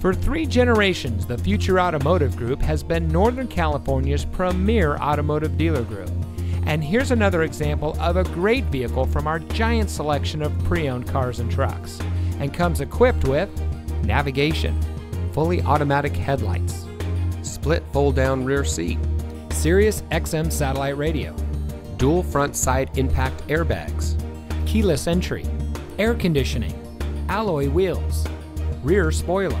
For three generations, the Future Automotive Group has been Northern California's premier automotive dealer group. And here's another example of a great vehicle from our giant selection of pre owned cars and trucks. And comes equipped with navigation, fully automatic headlights, split fold down rear seat, Sirius XM satellite radio, dual front side impact airbags, keyless entry, air conditioning, alloy wheels, rear spoiler,